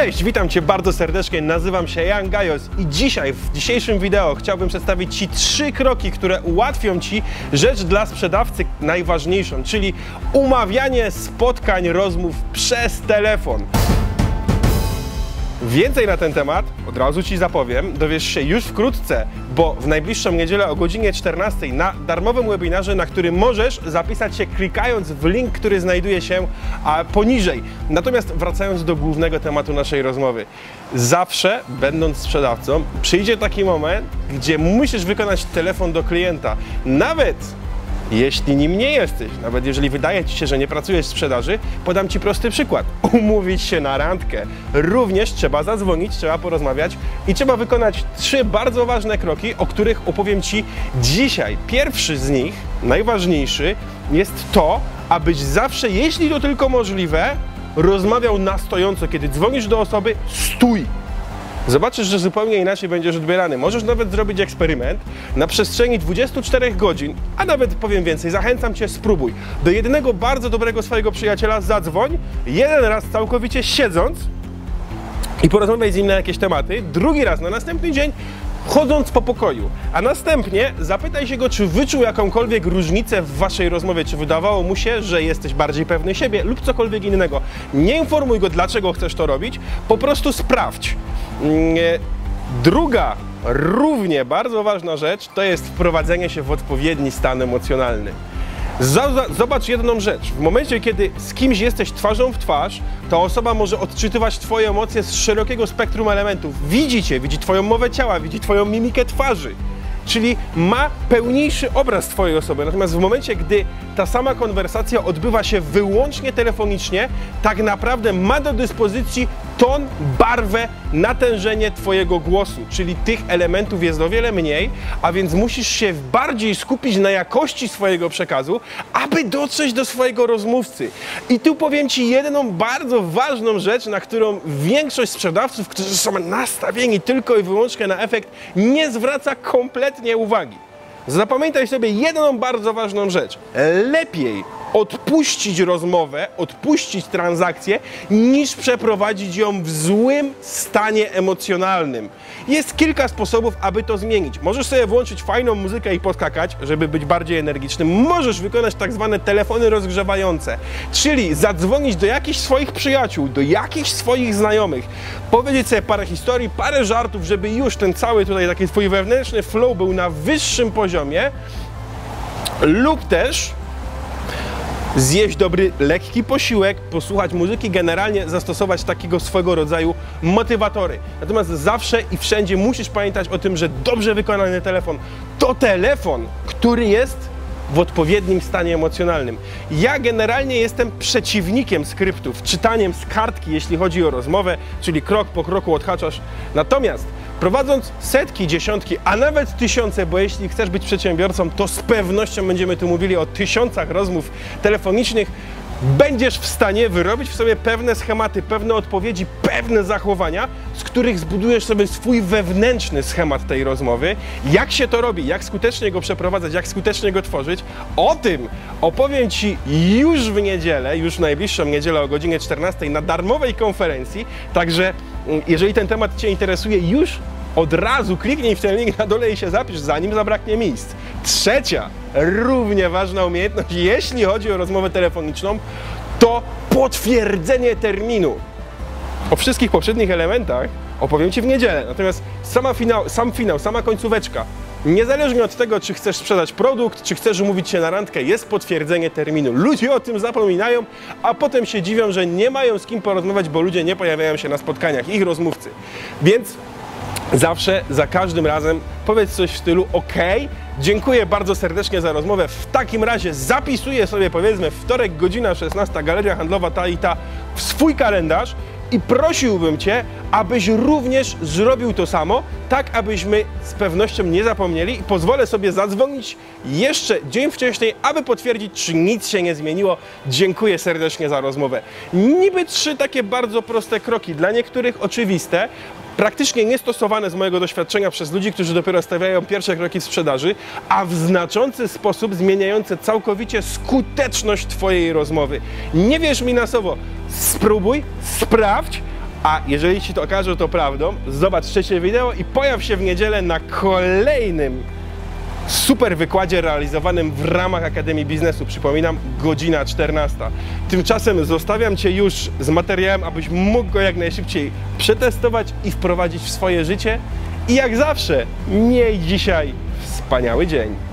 Cześć, witam Cię bardzo serdecznie, nazywam się Jan Gajos i dzisiaj, w dzisiejszym wideo chciałbym przedstawić Ci trzy kroki, które ułatwią Ci rzecz dla sprzedawcy najważniejszą, czyli umawianie spotkań, rozmów przez telefon. Więcej na ten temat, od razu Ci zapowiem, dowiesz się już wkrótce, bo w najbliższą niedzielę o godzinie 14 na darmowym webinarze, na którym możesz zapisać się klikając w link, który znajduje się poniżej. Natomiast wracając do głównego tematu naszej rozmowy. Zawsze, będąc sprzedawcą, przyjdzie taki moment, gdzie musisz wykonać telefon do klienta. Nawet jeśli nim nie jesteś, nawet jeżeli wydaje Ci się, że nie pracujesz w sprzedaży, podam Ci prosty przykład. Umówić się na randkę. Również trzeba zadzwonić, trzeba porozmawiać i trzeba wykonać trzy bardzo ważne kroki, o których opowiem Ci dzisiaj. Pierwszy z nich, najważniejszy, jest to, abyś zawsze, jeśli to tylko możliwe, rozmawiał na stojąco. Kiedy dzwonisz do osoby, stój zobaczysz, że zupełnie inaczej będziesz odbierany. Możesz nawet zrobić eksperyment na przestrzeni 24 godzin, a nawet powiem więcej, zachęcam Cię, spróbuj. Do jednego bardzo dobrego swojego przyjaciela zadzwoń, jeden raz całkowicie siedząc i porozmawiaj z nim na jakieś tematy, drugi raz na następny dzień chodząc po pokoju, a następnie zapytaj się go, czy wyczuł jakąkolwiek różnicę w waszej rozmowie, czy wydawało mu się, że jesteś bardziej pewny siebie lub cokolwiek innego. Nie informuj go, dlaczego chcesz to robić, po prostu sprawdź. Mm, e, druga, równie bardzo ważna rzecz, to jest wprowadzenie się w odpowiedni stan emocjonalny. Zobacz jedną rzecz. W momencie, kiedy z kimś jesteś twarzą w twarz, ta osoba może odczytywać Twoje emocje z szerokiego spektrum elementów. Widzi Cię, widzi Twoją mowę ciała, widzi Twoją mimikę twarzy czyli ma pełniejszy obraz Twojej osoby. Natomiast w momencie, gdy ta sama konwersacja odbywa się wyłącznie telefonicznie, tak naprawdę ma do dyspozycji ton, barwę, natężenie Twojego głosu, czyli tych elementów jest o wiele mniej, a więc musisz się bardziej skupić na jakości swojego przekazu, aby dotrzeć do swojego rozmówcy. I tu powiem Ci jedną bardzo ważną rzecz, na którą większość sprzedawców, którzy są nastawieni tylko i wyłącznie na efekt, nie zwraca kompletnie uwagi. Zapamiętaj sobie jedną bardzo ważną rzecz. Lepiej odpuścić rozmowę, odpuścić transakcję, niż przeprowadzić ją w złym stanie emocjonalnym. Jest kilka sposobów, aby to zmienić. Możesz sobie włączyć fajną muzykę i podskakać, żeby być bardziej energicznym. Możesz wykonać tak zwane telefony rozgrzewające, czyli zadzwonić do jakichś swoich przyjaciół, do jakichś swoich znajomych, powiedzieć sobie parę historii, parę żartów, żeby już ten cały tutaj taki twój wewnętrzny flow był na wyższym poziomie, lub też zjeść dobry, lekki posiłek, posłuchać muzyki, generalnie zastosować takiego swego rodzaju motywatory. Natomiast zawsze i wszędzie musisz pamiętać o tym, że dobrze wykonany telefon to telefon, który jest w odpowiednim stanie emocjonalnym. Ja generalnie jestem przeciwnikiem skryptów, czytaniem z kartki, jeśli chodzi o rozmowę, czyli krok po kroku odhaczasz. Natomiast Prowadząc setki, dziesiątki, a nawet tysiące, bo jeśli chcesz być przedsiębiorcą, to z pewnością będziemy tu mówili o tysiącach rozmów telefonicznych, będziesz w stanie wyrobić w sobie pewne schematy, pewne odpowiedzi, pewne zachowania, z których zbudujesz sobie swój wewnętrzny schemat tej rozmowy. Jak się to robi, jak skutecznie go przeprowadzać, jak skutecznie go tworzyć, o tym opowiem Ci już w niedzielę, już w najbliższą niedzielę o godzinie 14 na darmowej konferencji. Także jeżeli ten temat Cię interesuje, już od razu kliknij w ten link na dole i się zapisz, zanim zabraknie miejsc. Trzecia, równie ważna umiejętność, jeśli chodzi o rozmowę telefoniczną, to potwierdzenie terminu. O wszystkich poprzednich elementach opowiem Ci w niedzielę. Natomiast sama finał, sam finał, sama końcóweczka, niezależnie od tego, czy chcesz sprzedać produkt, czy chcesz umówić się na randkę, jest potwierdzenie terminu. Ludzie o tym zapominają, a potem się dziwią, że nie mają z kim porozmawiać, bo ludzie nie pojawiają się na spotkaniach, ich rozmówcy. Więc zawsze, za każdym razem powiedz coś w stylu OK, dziękuję bardzo serdecznie za rozmowę. W takim razie zapisuję sobie powiedzmy wtorek, godzina 16, Galeria Handlowa ta i ta w swój kalendarz i prosiłbym Cię, abyś również zrobił to samo, tak abyśmy z pewnością nie zapomnieli i pozwolę sobie zadzwonić jeszcze dzień wcześniej, aby potwierdzić, czy nic się nie zmieniło. Dziękuję serdecznie za rozmowę. Niby trzy takie bardzo proste kroki, dla niektórych oczywiste, praktycznie niestosowane z mojego doświadczenia przez ludzi, którzy dopiero stawiają pierwsze kroki w sprzedaży, a w znaczący sposób zmieniające całkowicie skuteczność Twojej rozmowy. Nie wierz mi na słowo, spróbuj, sprawdź, A jeżeli Ci to okaże to prawdą, zobacz trzecie wideo i pojaw się w niedzielę na kolejnym super wykładzie realizowanym w ramach Akademii Biznesu. Przypominam, godzina 14. Tymczasem zostawiam Cię już z materiałem, abyś mógł go jak najszybciej przetestować i wprowadzić w swoje życie. I jak zawsze, miej dzisiaj wspaniały dzień.